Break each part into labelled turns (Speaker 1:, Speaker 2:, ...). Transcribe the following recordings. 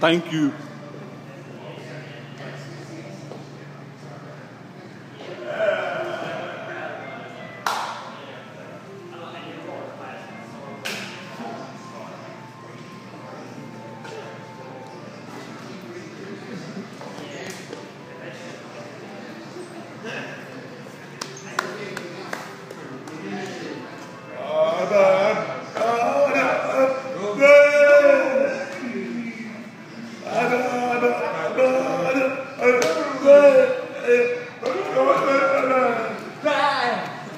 Speaker 1: Thank you.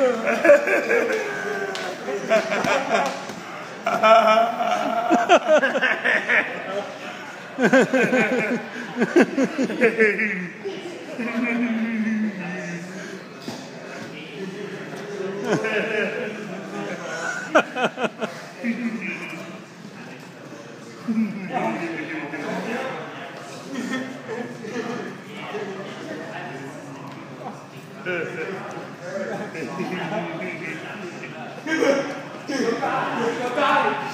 Speaker 1: Ha ha ha ha. Look out!